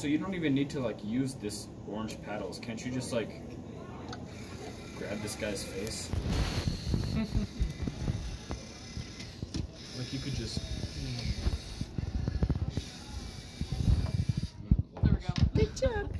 So you don't even need to like use this orange paddles. Can't you just like grab this guy's face? like you could just. There we go. Good job.